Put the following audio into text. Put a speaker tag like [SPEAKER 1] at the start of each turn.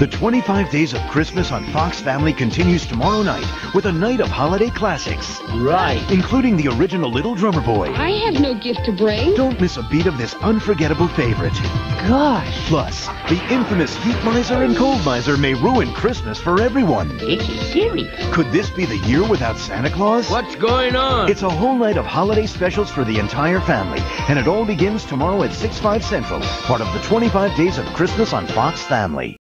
[SPEAKER 1] The 25 Days of Christmas on Fox Family continues tomorrow night with a night of holiday classics,
[SPEAKER 2] Right.
[SPEAKER 1] including the original Little Drummer Boy.
[SPEAKER 3] I have no gift to bring.
[SPEAKER 1] Don't miss a beat of this unforgettable favorite.
[SPEAKER 2] Gosh.
[SPEAKER 1] Plus, the infamous Heat Miser and Cold Miser may ruin Christmas for everyone.
[SPEAKER 2] It's serious.
[SPEAKER 1] Could this be the year without Santa Claus?
[SPEAKER 2] What's going on?
[SPEAKER 1] It's a whole night of holiday specials for the entire family, and it all begins tomorrow at 6, 5 Central, part of the 25 Days of Christmas on Fox Family.